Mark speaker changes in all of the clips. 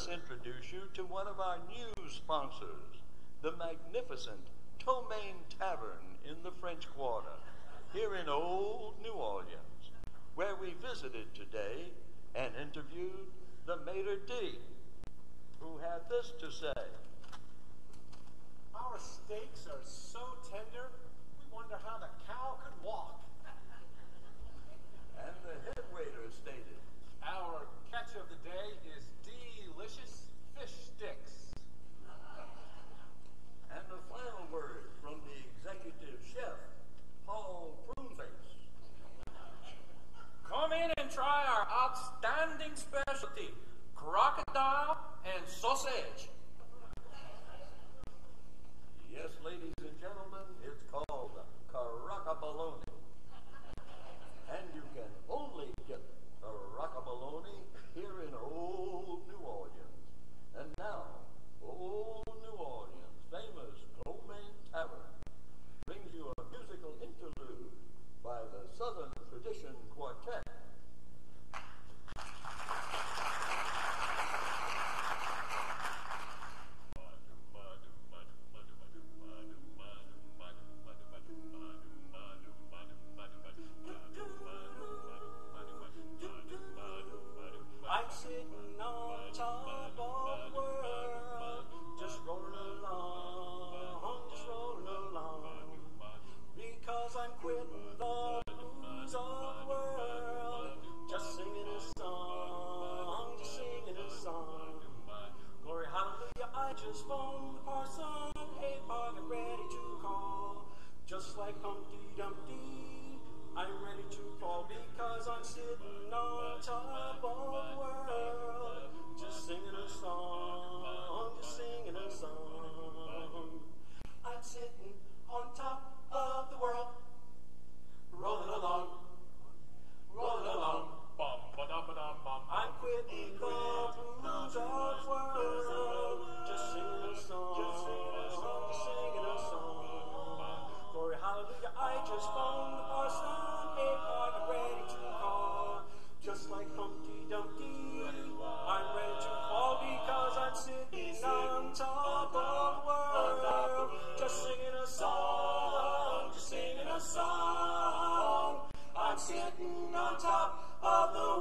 Speaker 1: us introduce you to one of our new sponsors, the magnificent Ptomaine Tavern in the French Quarter, here in Old New Orleans, where we visited today and interviewed the Maître D, who had this to say.
Speaker 2: Our steaks are
Speaker 3: just phoned the parson, hey, parson, ready to call. Just like Humpty Dumpty, I'm ready to fall because I'm sitting on top of the world, just singing a song, just singing a song. I'm sitting on top of the world, rolling along, rolling along. I'm quitting just phoned the parson, hey, I'm ready to call. Just like Humpty Dumpty, I'm ready to call because I'm sitting on top of the world, just singing a song, just singing a song. I'm sitting on top of the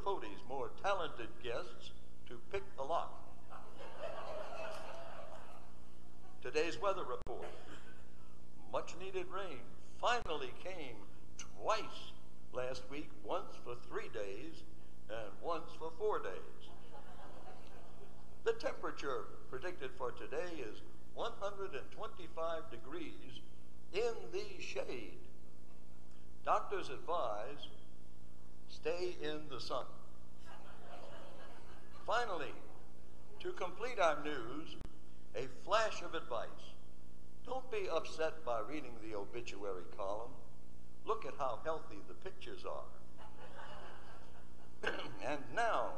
Speaker 1: of Sheriff Fode's more talented guests to pick the lock. Today's weather report. Much needed rain finally came twice last week, once for three days and once for four days. The temperature predicted for today is 125 degrees in the shade. Doctors advise stay in the sun. Finally, to complete our news, a flash of advice. Don't be upset by reading the obituary column. Look at how healthy the pictures are. and now,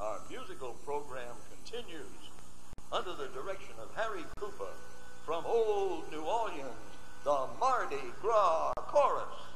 Speaker 1: our musical program continues under the direction of Harry Cooper from Old New Orleans, the Mardi Gras Chorus.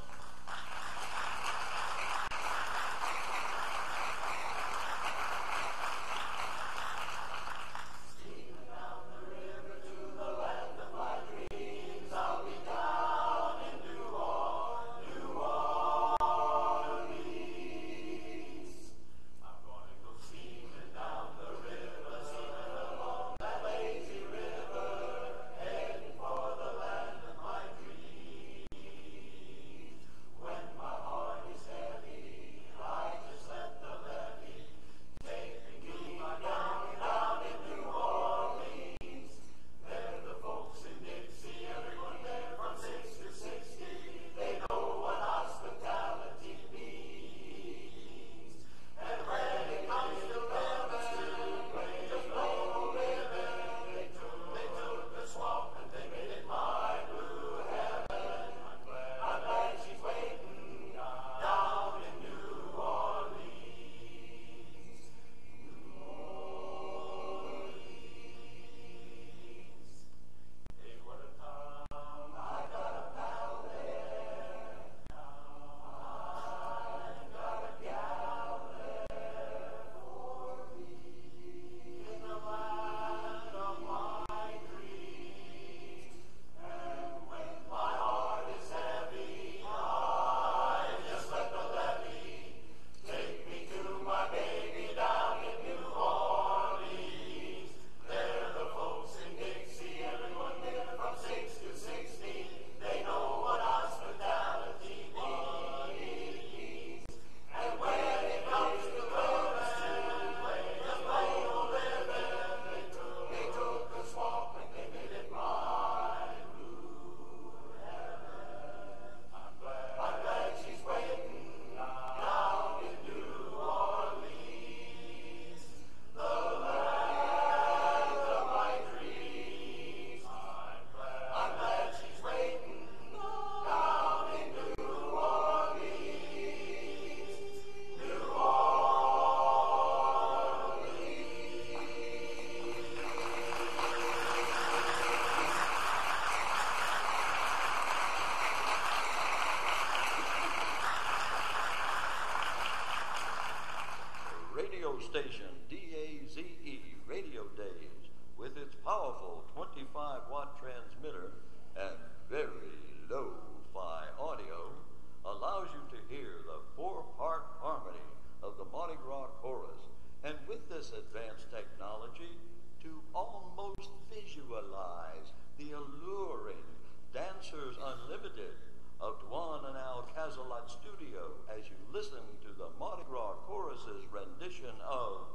Speaker 1: Of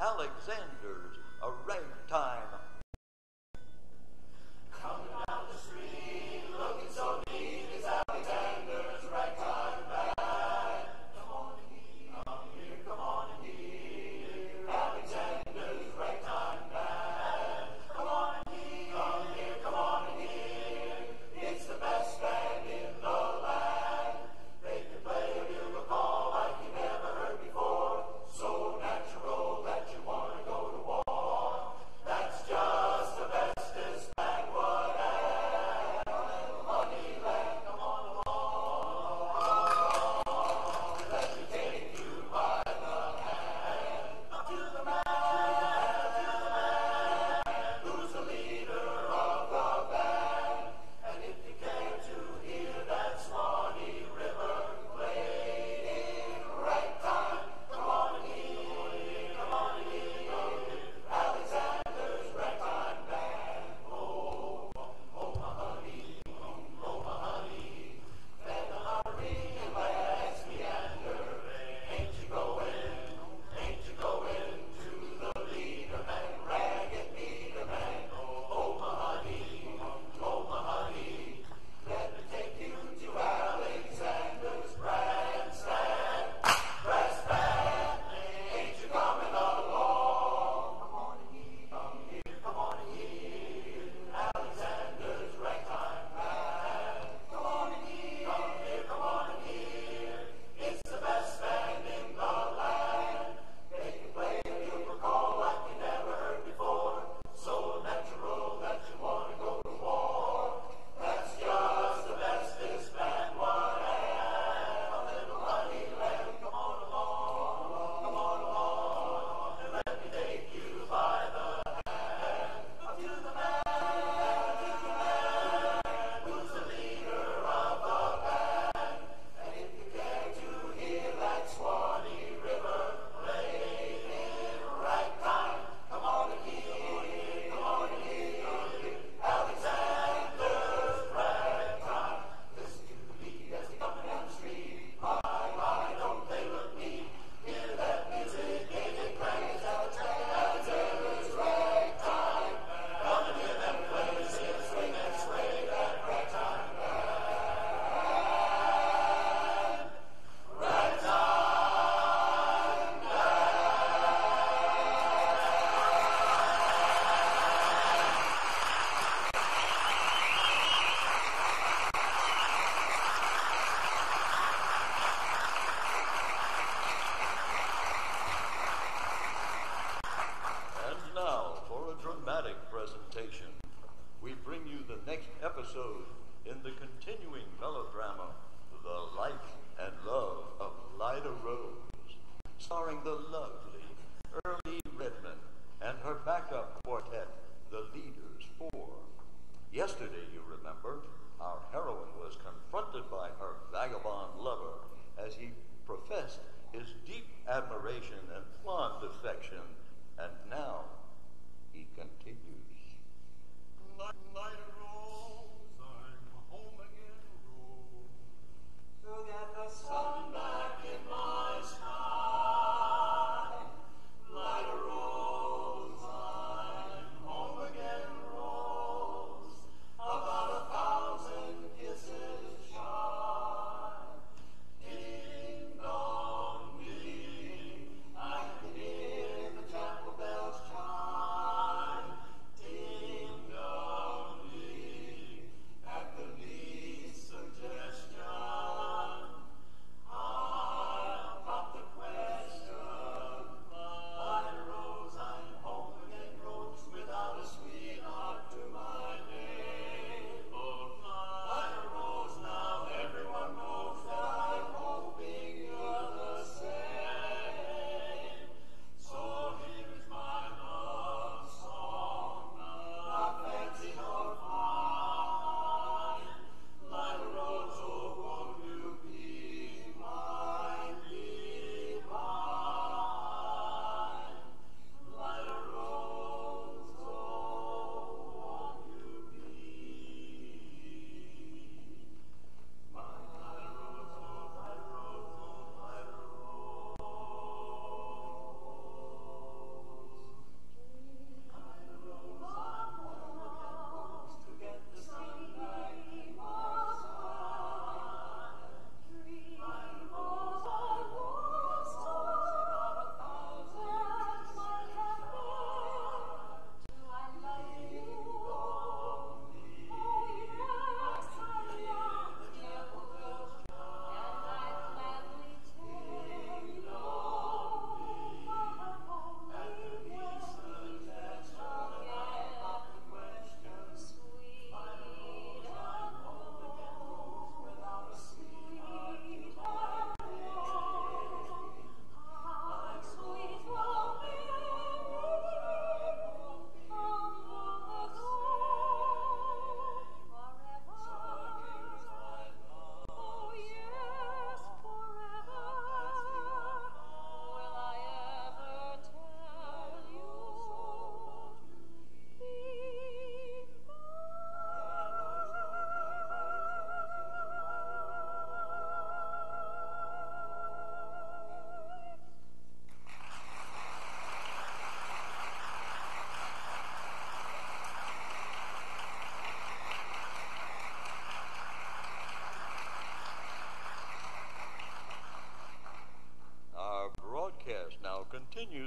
Speaker 1: Alexander's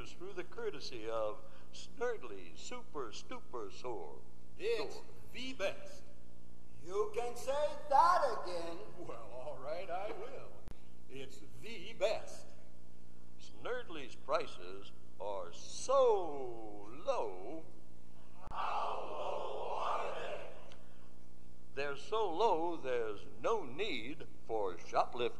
Speaker 1: continues through the courtesy of Snurdly Super Stupor Sore.
Speaker 4: It's the best.
Speaker 3: You can say that again.
Speaker 4: Well, all right, I will. It's the best.
Speaker 1: Snurdly's prices are so low. How low are they? They're so low, there's no need for shoplifting.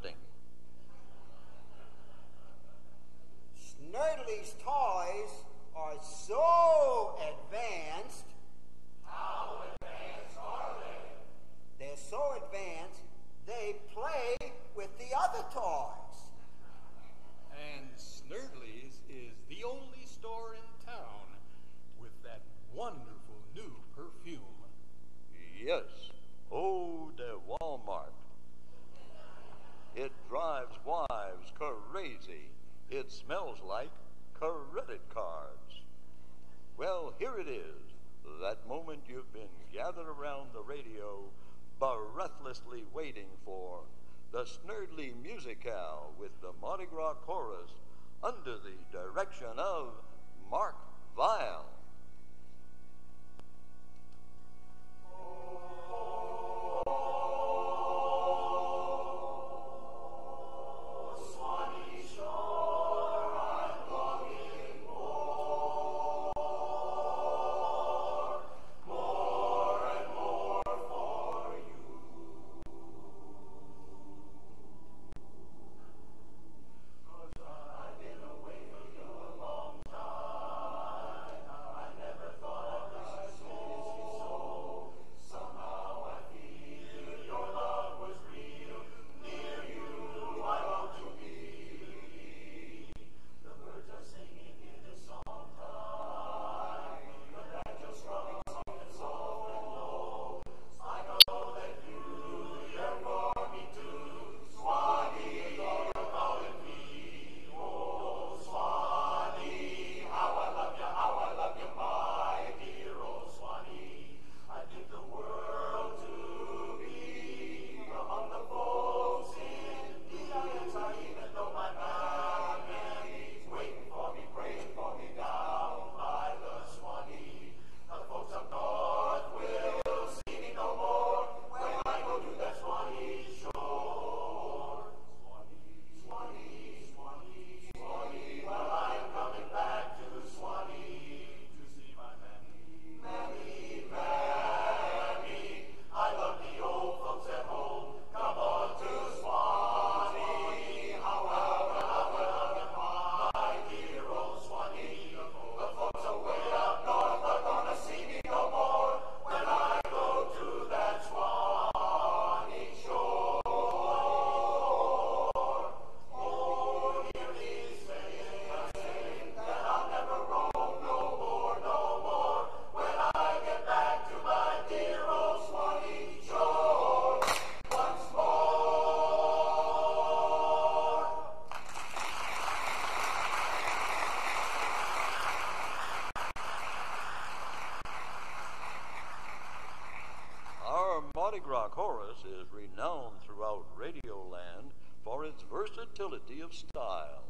Speaker 1: Of style.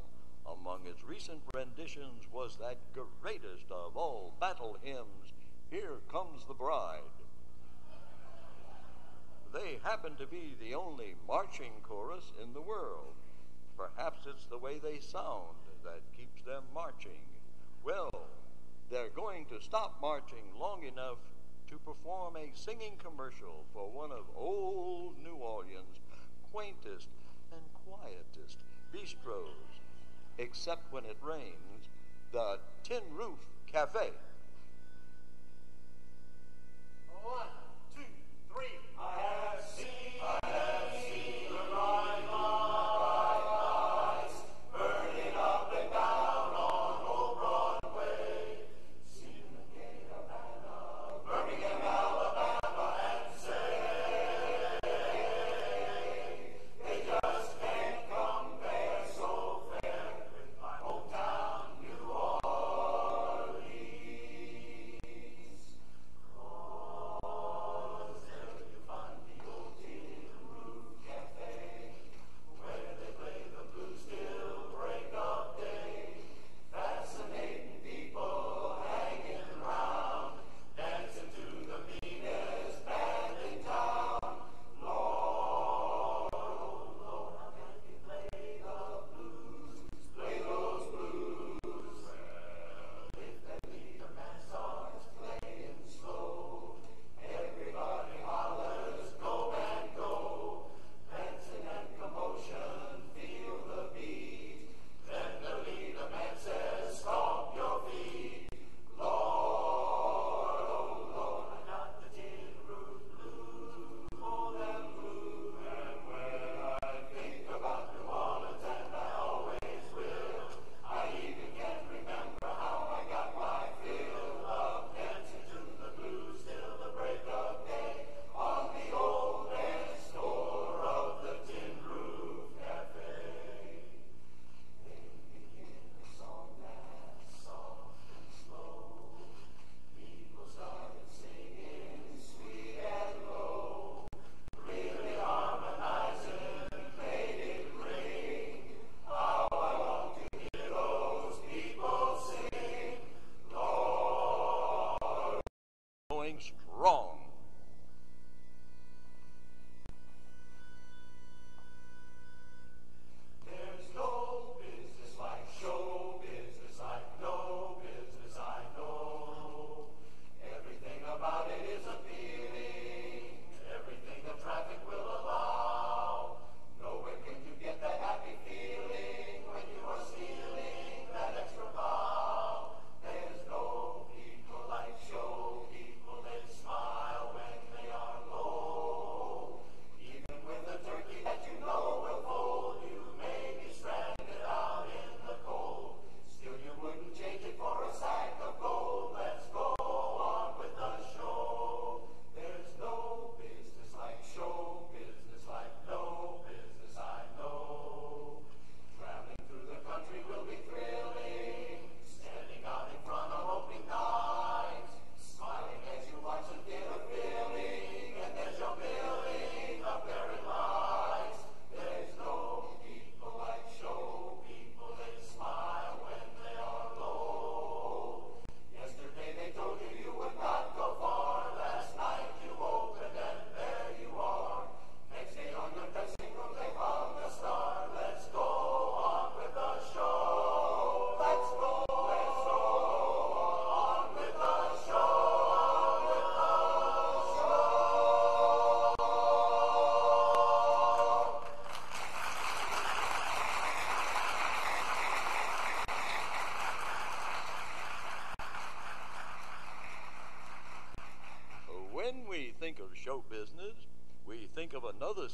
Speaker 1: Among its recent renditions was that greatest of all battle hymns, Here Comes the Bride. They happen to be the only marching chorus in the world. Perhaps it's the way they sound that keeps them marching. Well, they're going to stop marching long enough to perform a singing commercial for one of old New Orleans' quaintest and quietest bistros, except when it rains, the Tin Roof Cafe.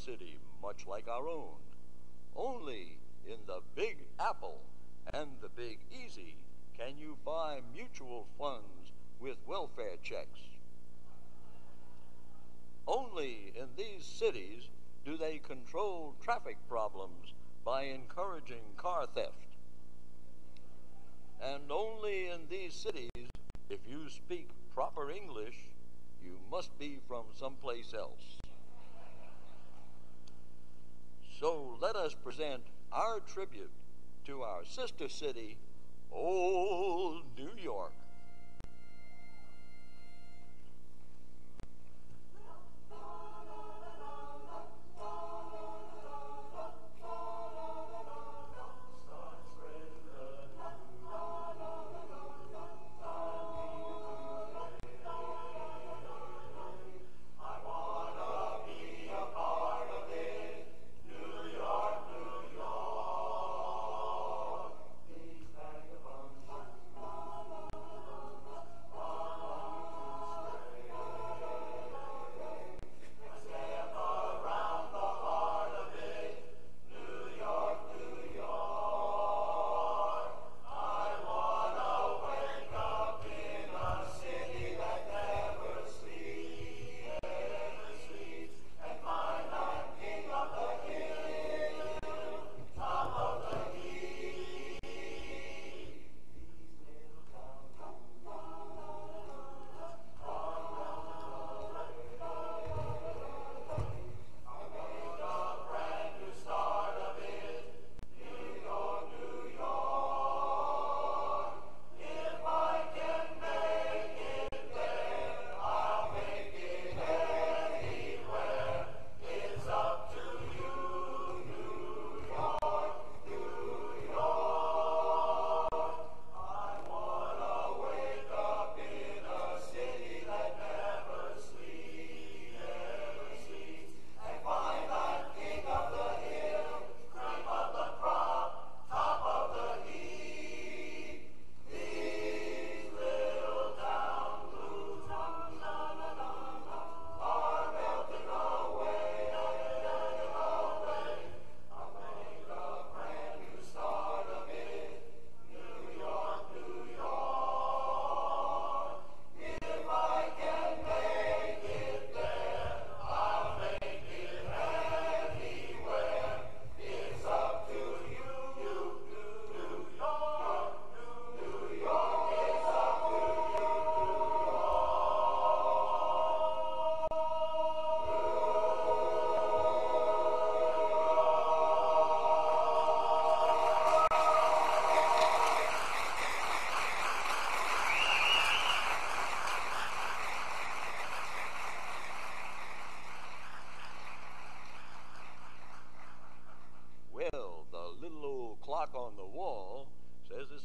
Speaker 1: City much like our own. Only in the Big Apple and the Big Easy can you buy mutual funds with welfare checks. Only in these cities do they control traffic problems by encouraging car theft. And only in these cities, if you speak proper English, you must be from someplace else. So let us present our tribute to our sister city, Old New York.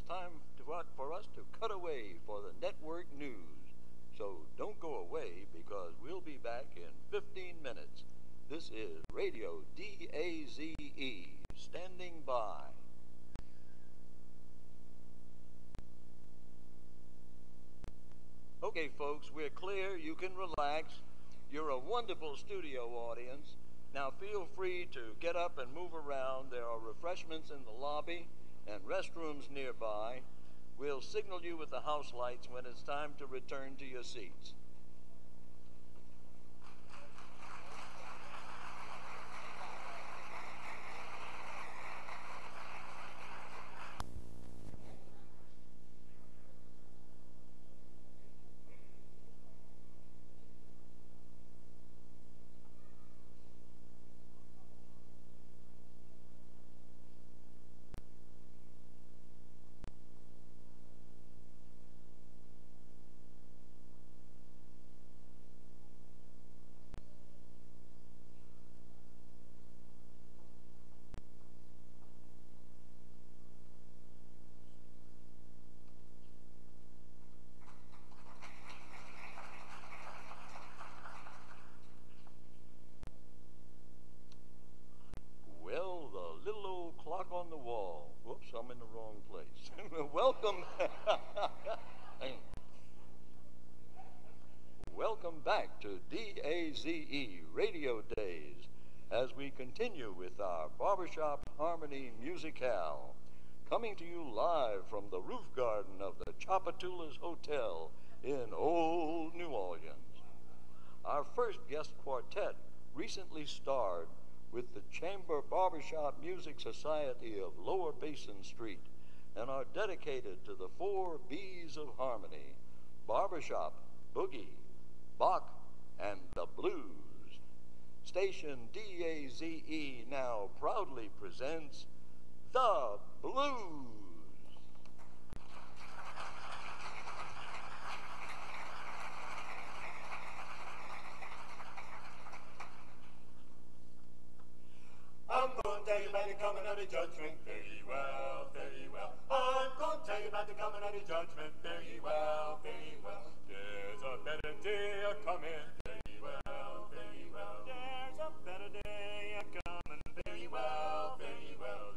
Speaker 1: Time to, for us to cut away for the network news. So don't go away because we'll be back in 15 minutes. This is Radio DAZE standing by. Okay, folks, we're clear. You can relax. You're a wonderful studio audience. Now feel free to get up and move around. There are refreshments in the lobby and restrooms nearby. We'll signal you with the house lights when it's time to return to your seats. Barbershop Harmony Musicale, coming to you live from the roof garden of the Tchoupitoulas Hotel in Old New Orleans. Our first guest quartet recently starred with the Chamber Barbershop Music Society of Lower Basin Street and are dedicated to the four B's of harmony barbershop, boogie, Bach, and the blues. Station DAZE now proudly presents The Blues.
Speaker 5: I'm going to tell you about the coming of the judgment very well, very well. I'm going to tell you about the coming of the judgment very well, very well. There's a better day coming. Very well, very well. There's a better day a coming. Very well, very well.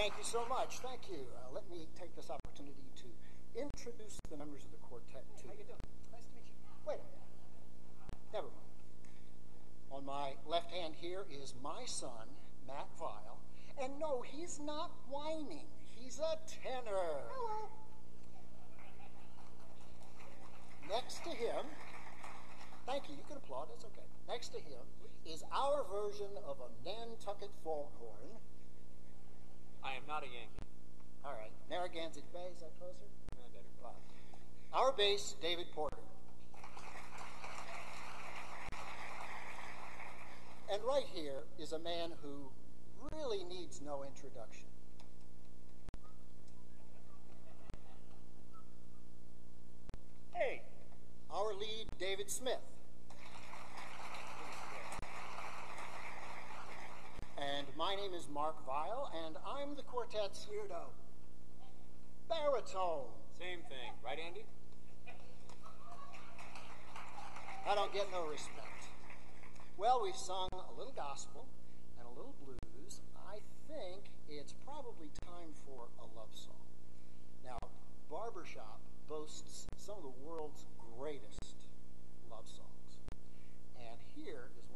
Speaker 6: Thank you
Speaker 5: so much. Thank you. Uh, let me take this opportunity to introduce the members of the quartet to
Speaker 6: How you doing? Nice to meet you.
Speaker 5: Wait a minute. Never mind. On my left hand here is my son, Matt Vile. And no, he's not whining. He's a tenor. Hello. Next to him, thank you, you can applaud, that's okay. Next to him is our version of a Nantucket foghorn.
Speaker 6: Not a Yankee.
Speaker 5: All right, Narragansett Bay, is that closer?
Speaker 6: No, better.
Speaker 5: Right. Our bass, David Porter. And right here is a man who really needs no introduction. Hey, our lead, David Smith. And my name is Mark Vile, and I'm the quartet's weirdo. Baritone.
Speaker 6: Same thing, right, Andy?
Speaker 5: I don't get no respect. Well, we've sung a little gospel and a little blues. I think it's probably time for a love song. Now, Barbershop boasts some of the world's greatest love songs. And here is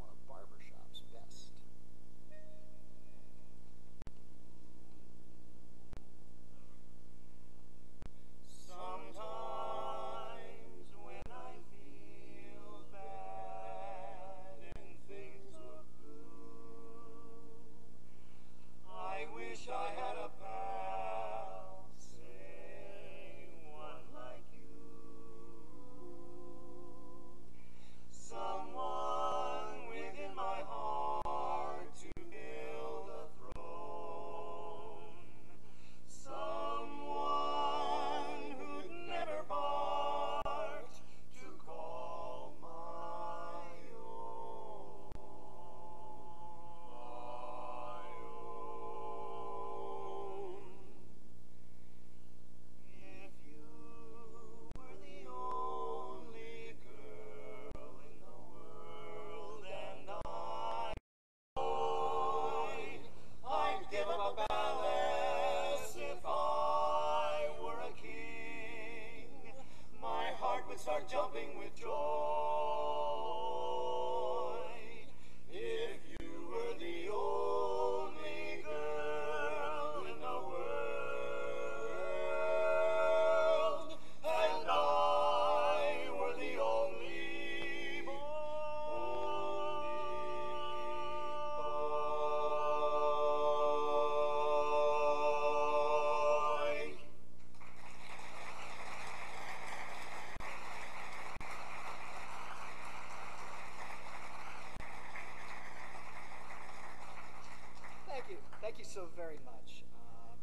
Speaker 7: Thank you. So very much. Uh,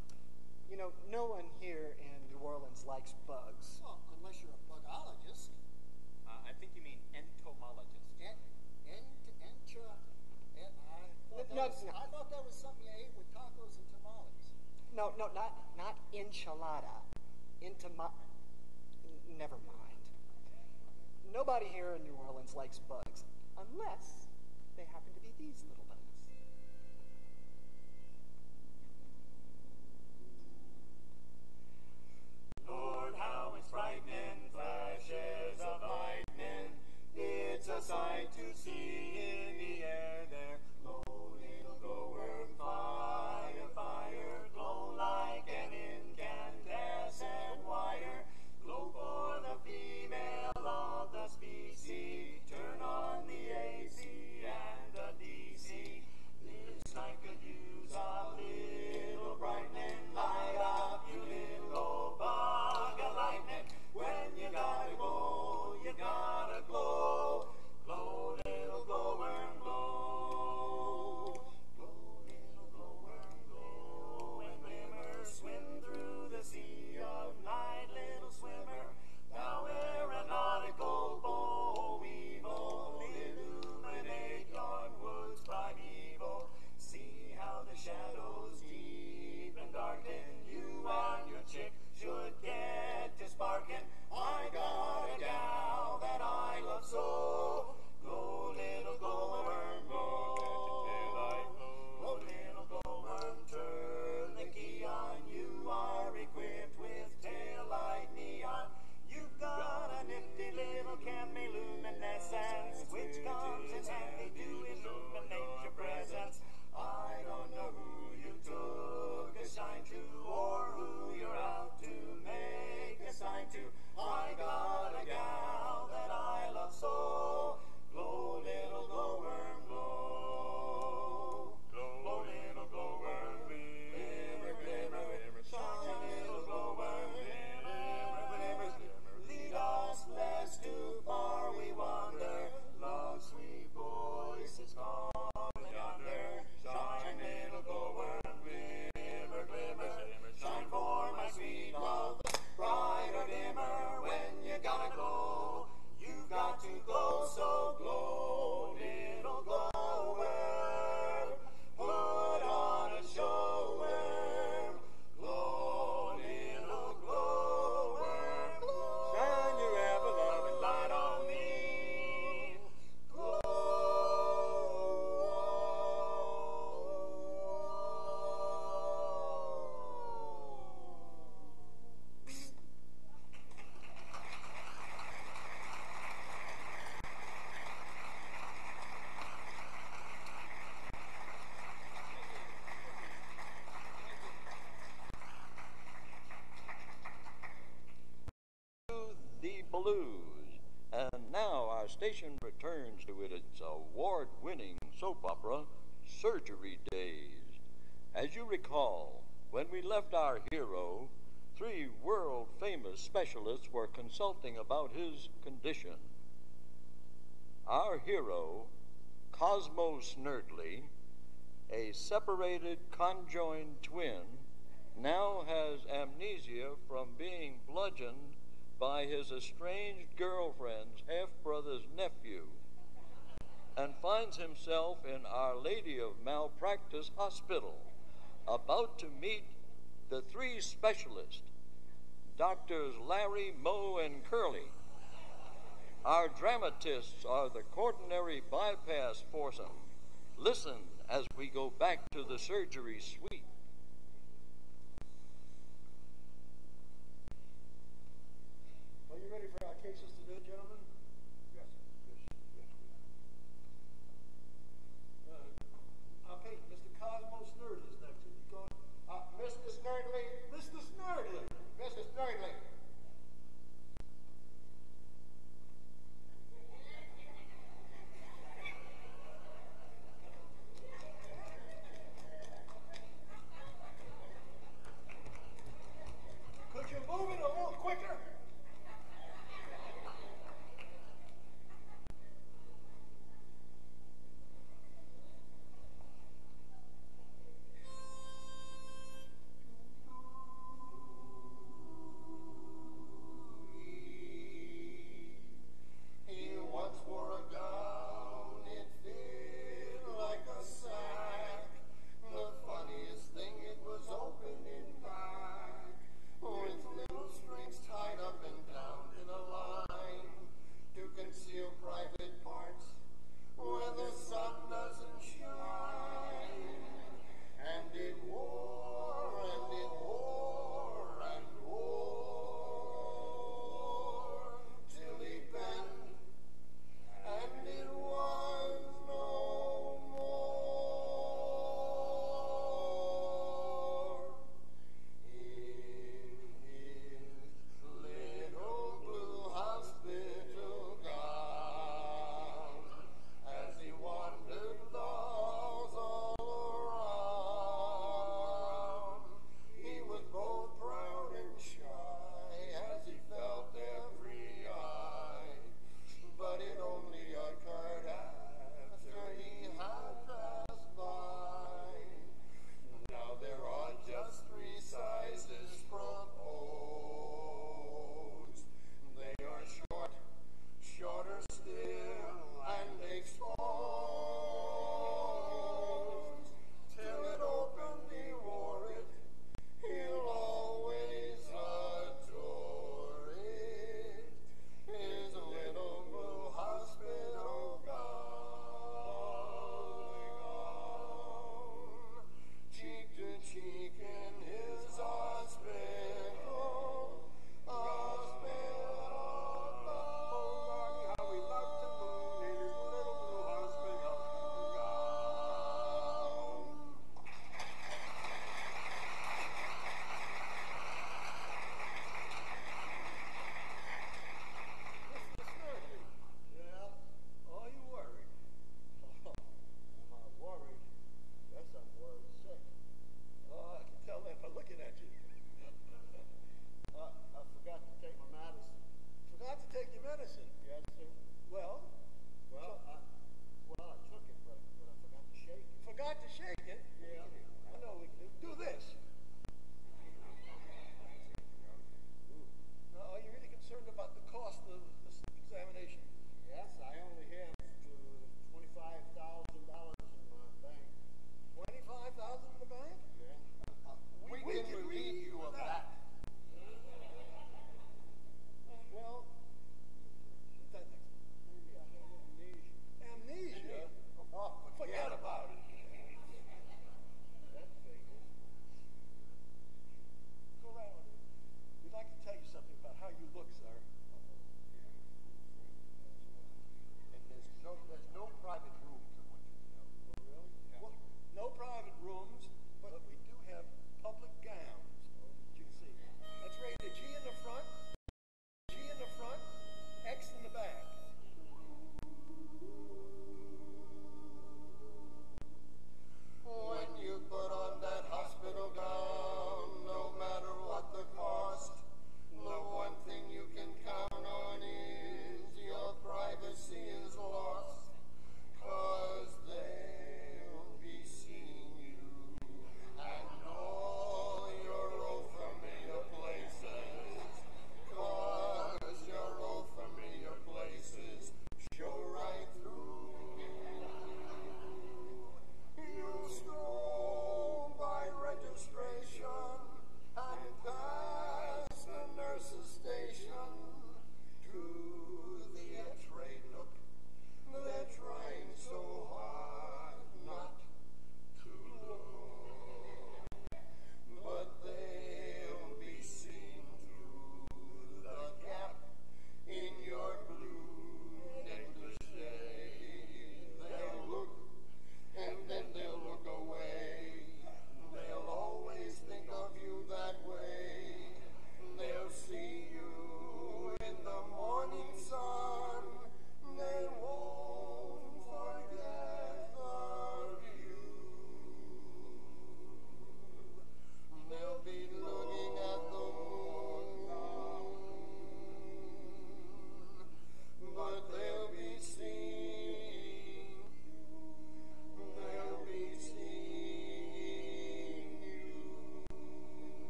Speaker 7: you know, no one here in New Orleans likes bugs.
Speaker 5: Well, unless you're a bugologist.
Speaker 6: Uh, I think you mean entomologist.
Speaker 5: En, en, entra, en, I, thought that
Speaker 7: No,
Speaker 5: was,
Speaker 7: no.
Speaker 5: I thought that was something you ate with tacos and tamales.
Speaker 7: No, no, not not enchilada. Intoma. n- Never mind. Nobody here in New Orleans likes bugs, unless they happen to be these little bugs.
Speaker 1: Blues. And now our station returns to its award winning soap opera, Surgery Days. As you recall, when we left our hero, three world famous specialists were consulting about his condition. Our hero, Cosmo Snerdley, a separated conjoined twin, now has amnesia from being bludgeoned by his estranged girlfriend's half brother's nephew and finds himself in Our Lady of Malpractice Hospital, about to meet the three specialists, Doctors Larry, Moe, and Curly. Our dramatists are the quaternary bypass foursome. Listen as we go back to the surgery suite.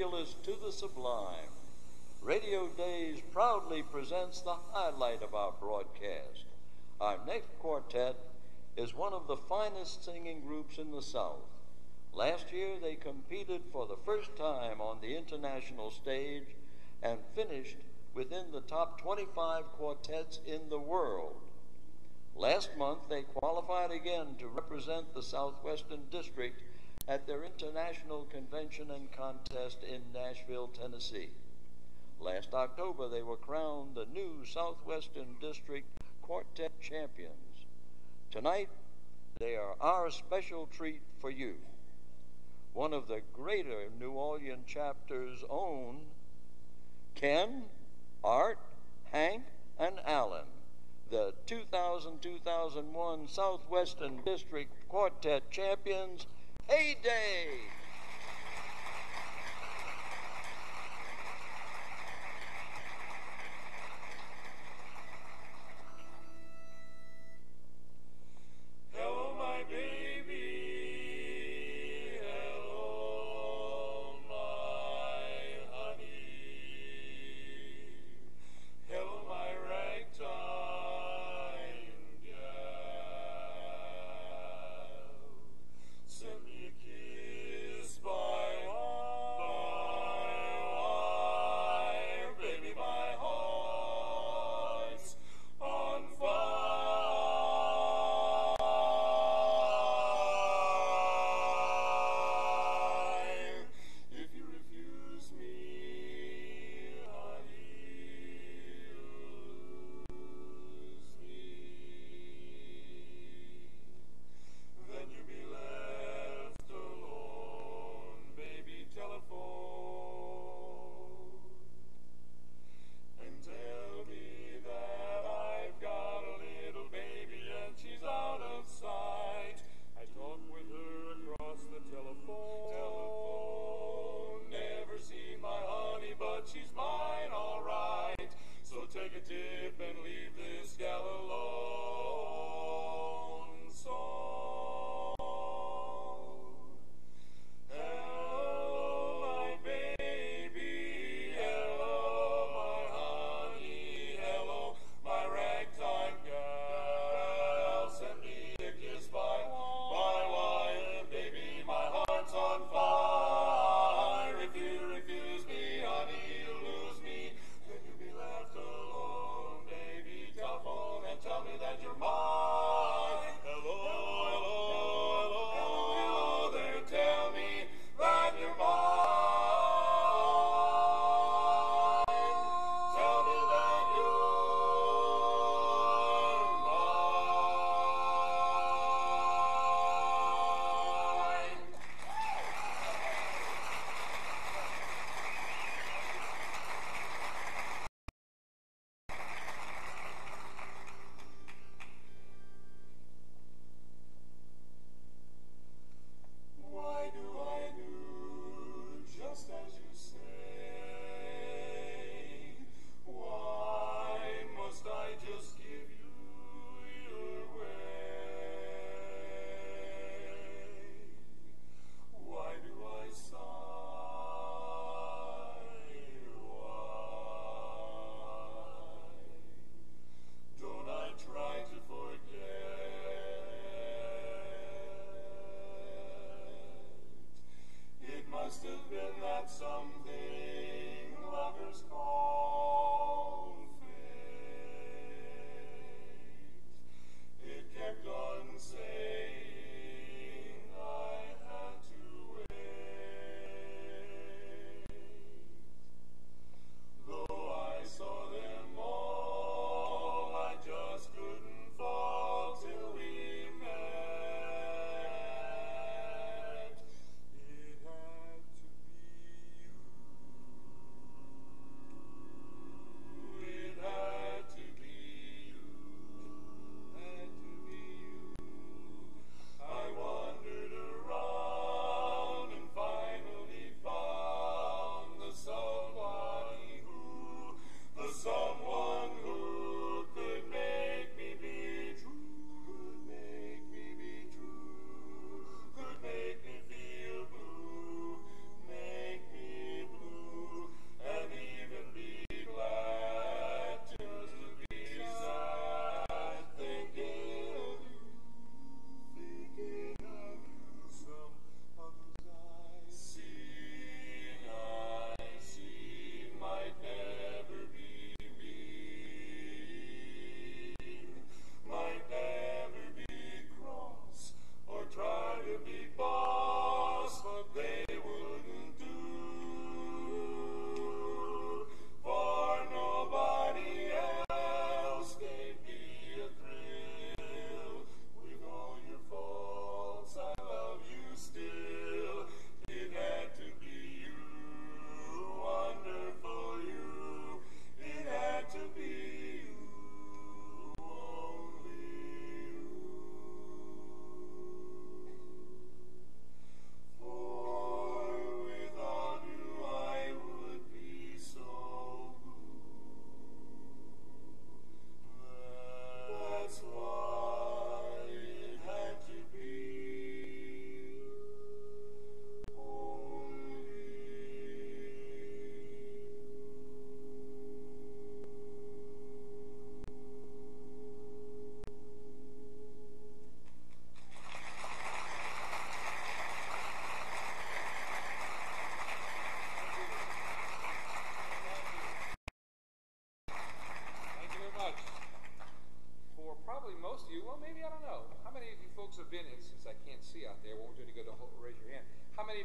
Speaker 1: Ridiculous to the sublime, Radio Daze proudly presents the highlight of our broadcast. Our next quartet is one of the finest singing groups in the South. Last year, they competed for the first time on the international stage and finished within the top 25 quartets in the world. Last month, they qualified again to represent the Southwestern District at their international convention and contest in Nashville, Tennessee. Last October, they were crowned the new Southwestern District Quartet champions. Tonight, they are our special treat for you. One of the greater New Orleans chapter's own, Ken, Art, Hank, and Allen, the 2000 2001 Southwestern District Quartet champions. Heyday!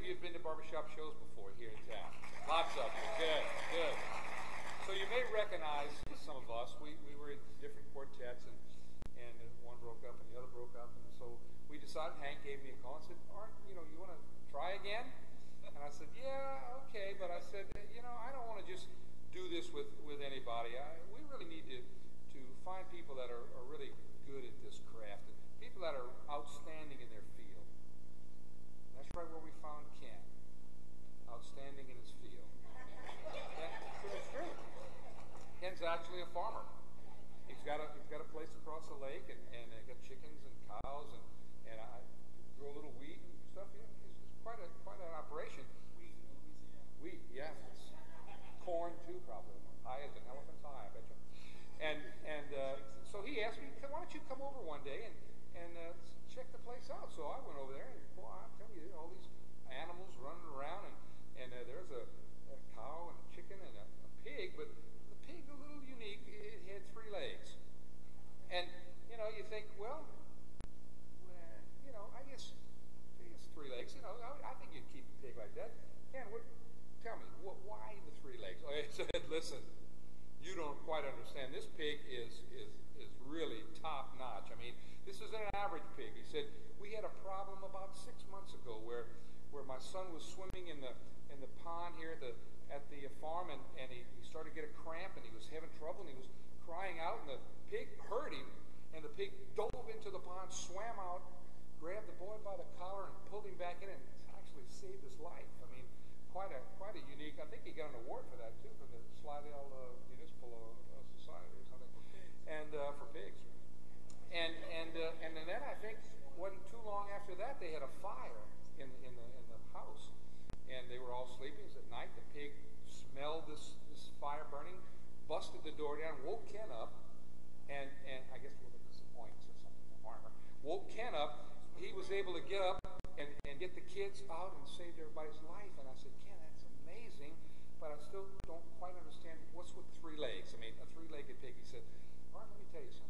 Speaker 8: You have been to barbershop shows before here in town? Lots of you. Good, good. So you may recognize some of us. We, we were in different quartets, and, and one broke up and the other broke up. And so we decided, Hank gave me a call and said, Aren't, you know, you want to try again? And I said, Yeah, okay. But I said, You know, I don't want to just do this with, with anybody. I, we really need to, to find people that are, are really good at this craft, people that are outstanding in their field. That's right where we found Ken, outstanding in his field. So true. Ken's actually a farmer. He's got a he's got a place across the lake, and and uh, got chickens and cows, and and I grow a little wheat and stuff. Yeah, it's, it's quite a quite an operation. Wheat, wheat, yeah. It's corn too, probably. High as an elephant's eye, I bet you. And and uh, so he asked me, why don't you come over one day and and uh, check the place out? So I went over there, and boy, I'm telling you, all these animals running around, and and uh, there's a, a cow and a chicken and a, a pig, but the pig a little unique. It had three legs, and you know you think, well, well you know, I guess I guess three legs. You know, I, I think you'd keep a pig like that. Ken, what? Tell me, what, why the three legs? Oh, he said, listen, you don't quite understand. This pig is is is really top notch. I mean, this isn't an average pig. He said we had a problem about six months ago where where my son was swimming in the in the pond here at the at the farm and, and he started to get a cramp and he was having trouble and he was crying out and the pig heard him and the pig dove into the pond, swam out, grabbed the boy by the collar and pulled him back in and actually saved his life. I mean, quite a quite a unique. I think he got an award for that too from the Slidell uh, Municipal uh, Society or something, and uh, for pigs. And and uh, and then I think wasn't too long after that they had a fire in in the in the house, and they were all sleeping. It was at night. The pig smelled this this fire burning, busted the door down, woke Ken up, and and I guess make some points or something. Farmer woke Ken up. He was able to get up and, and get the kids out and saved everybody's life. And I said, Ken, that's amazing, but I still don't quite understand what's with three legs. I mean, a three-legged pig. He said, Martin, let me tell you something.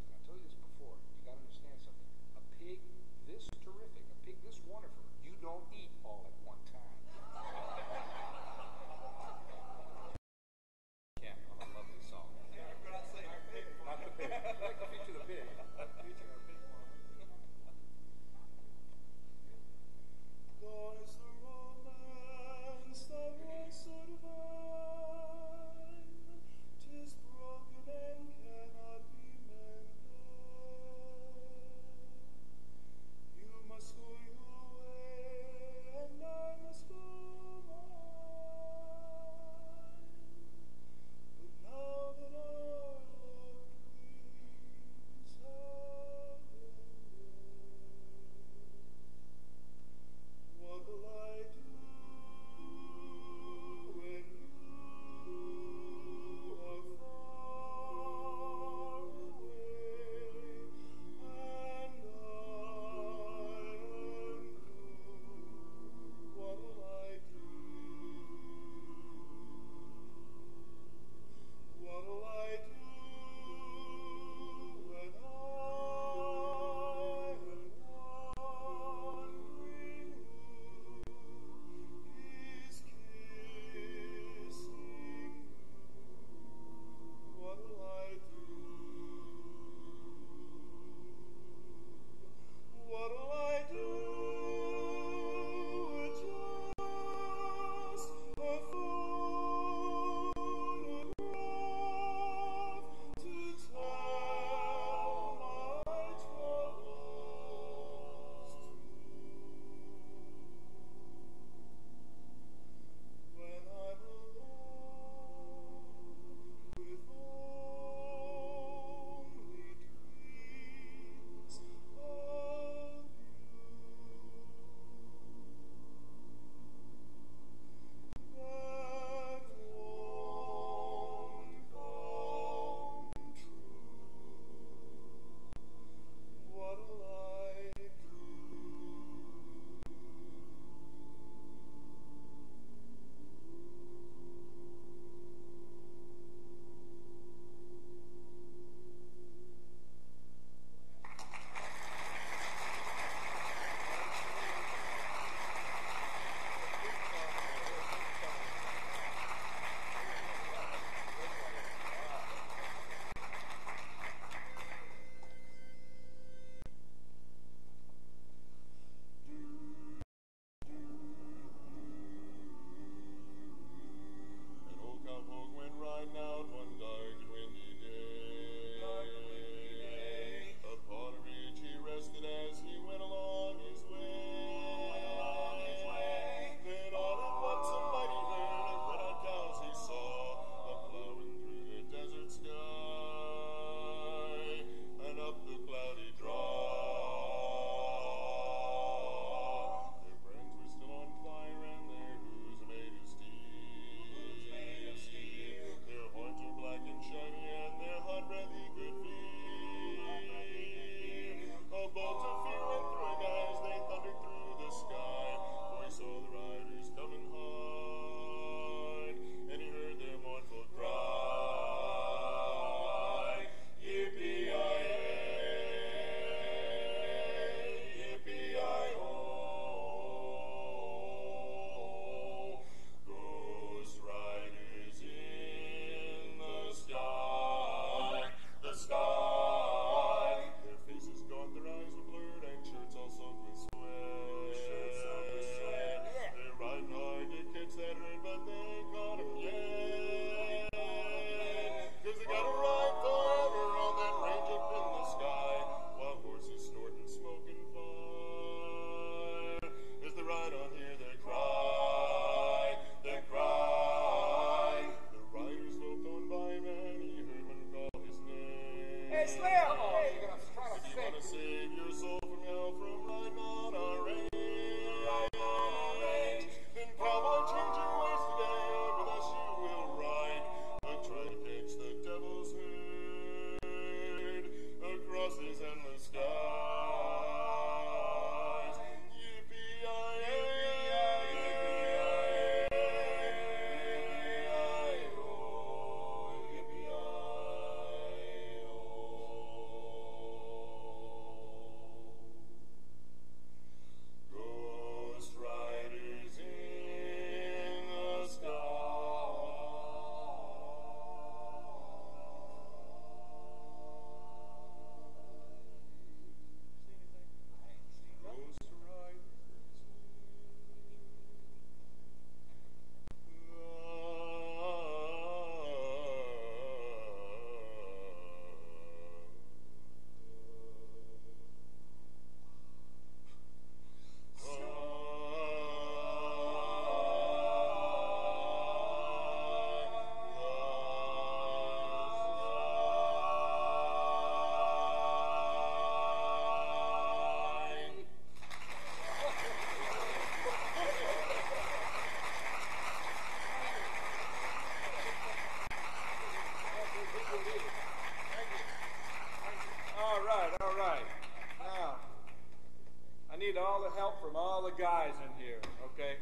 Speaker 9: From
Speaker 10: all the guys in here, okay?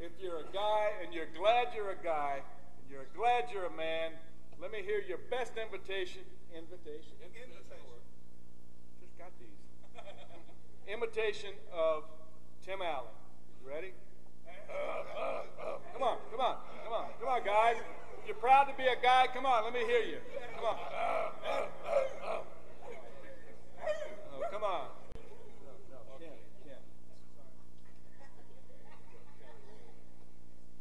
Speaker 10: If you're a guy and you're glad you're a guy, and you're glad you're a man, let me hear your best invitation. Invitation? Invitation. Just got these. Imitation of Tim Allen. Ready? Come on, come on, come on, come on, guys. If you're proud to be a guy, come on, let me hear you. Come on. Oh, come on. No, no, Ken, Ken.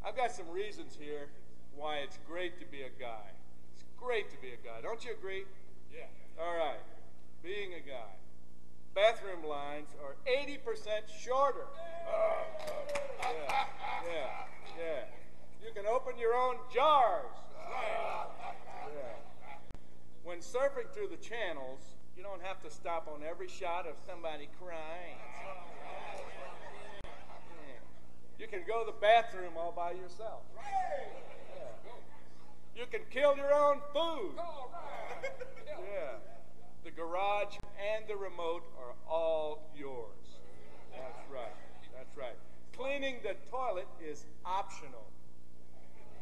Speaker 10: I've got some reasons here why it's great to be a guy. It's great to be a guy. Don't you agree? Yeah. All right. Being a guy. Bathroom lines are 80% shorter. Yeah, yeah, yeah. You can open your own jars. Yeah. When surfing through the channels, you don't have to stop on every shot of somebody crying. You can go to the bathroom all by yourself. Yeah. You can kill your own food. Yeah. The garage and the remote are all yours. That's right. That's right. Cleaning the toilet is optional.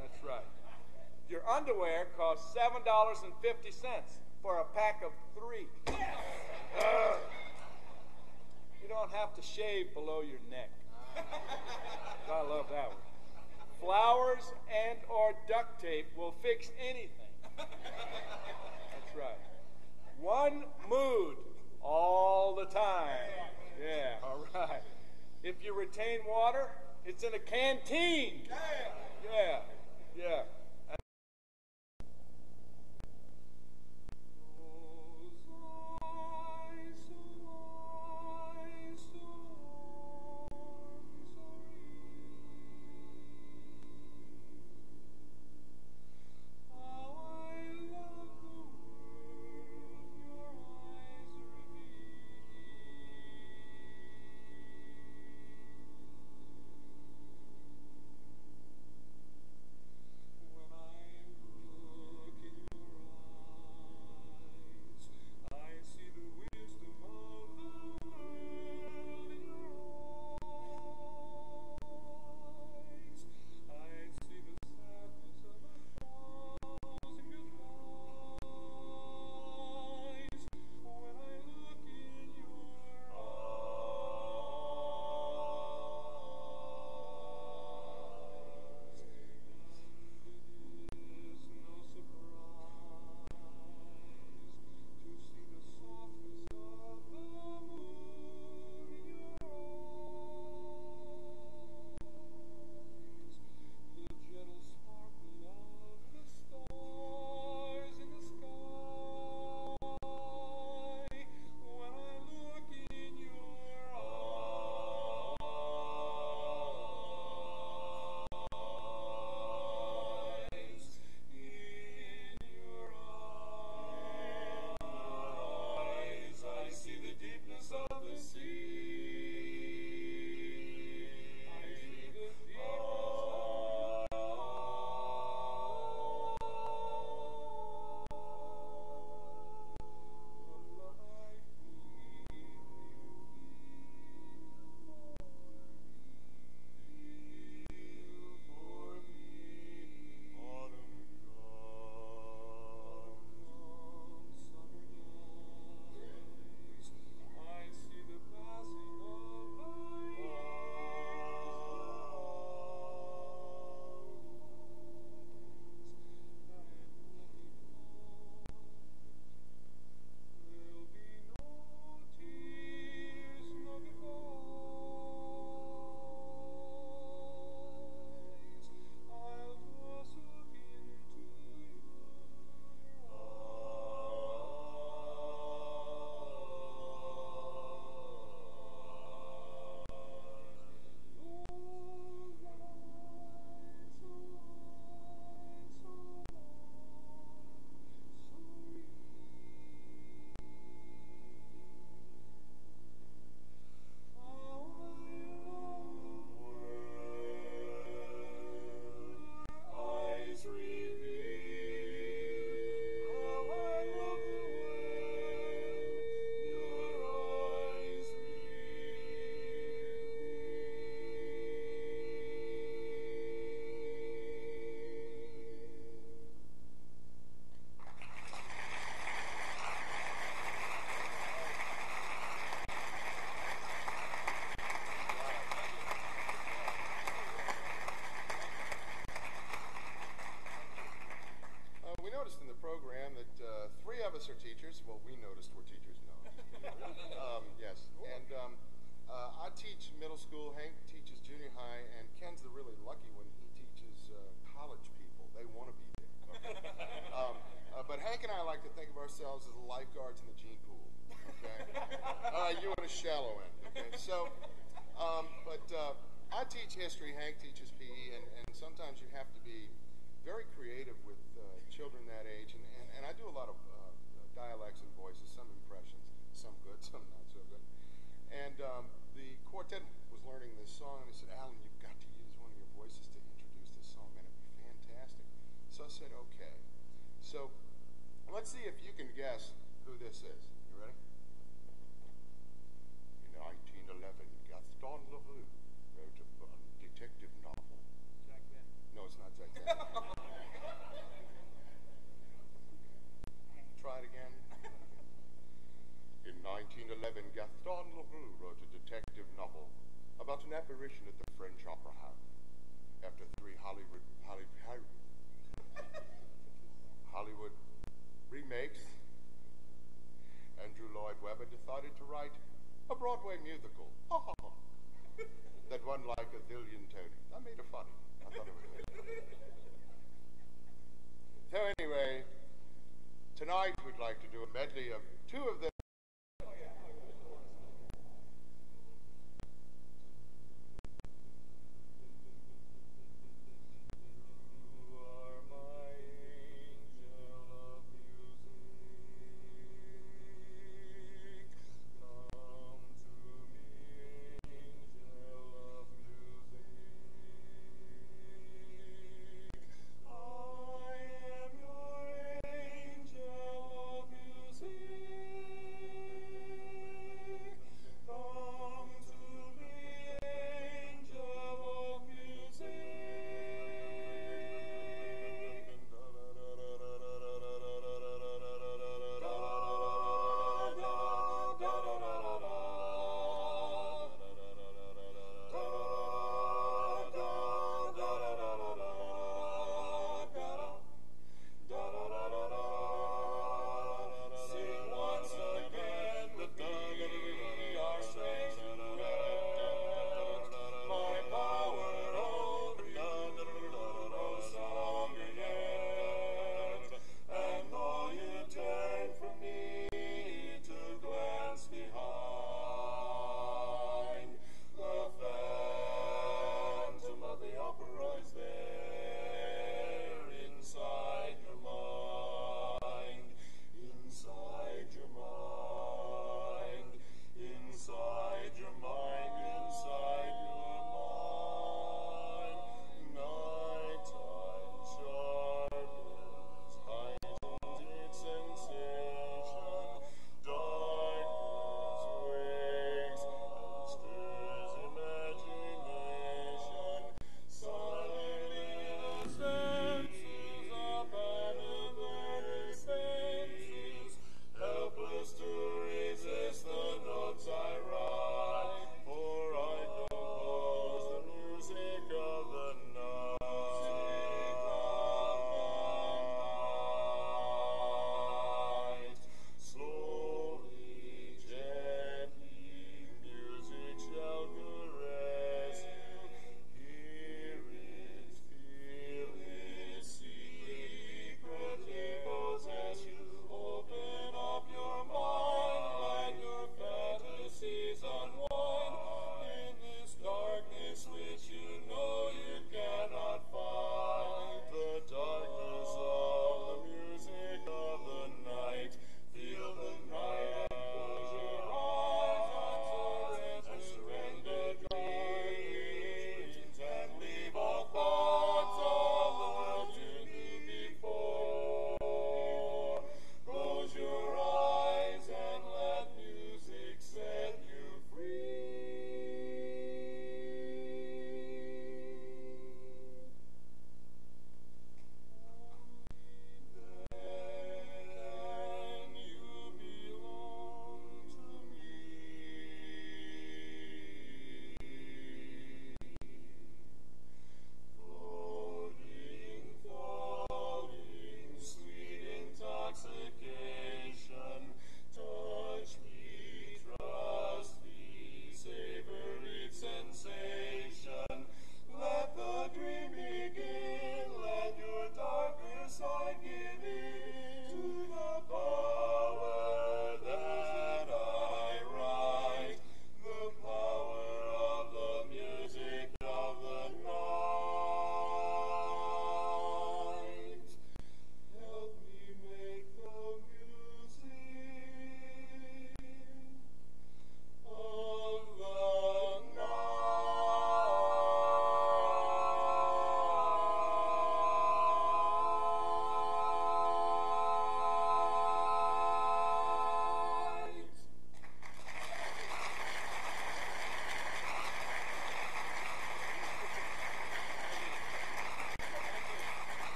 Speaker 10: That's right. Your underwear costs $7.50 for a pack of three. Ugh. you don't have to shave below your neck. I love that one. Flowers and or duct tape will fix anything. That's right. One mood all the time. Yeah, all right. If you retain water, it's in a canteen. Yeah, yeah.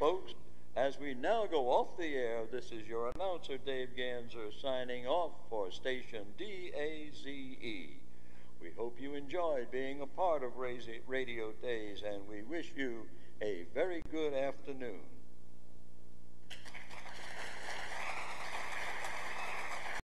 Speaker 1: folks, as we now go off the air, this is your announcer, Dave Ganzer, signing off for station DAZE. We hope you enjoyed being a part of Radio Daze, and we wish you a very good afternoon.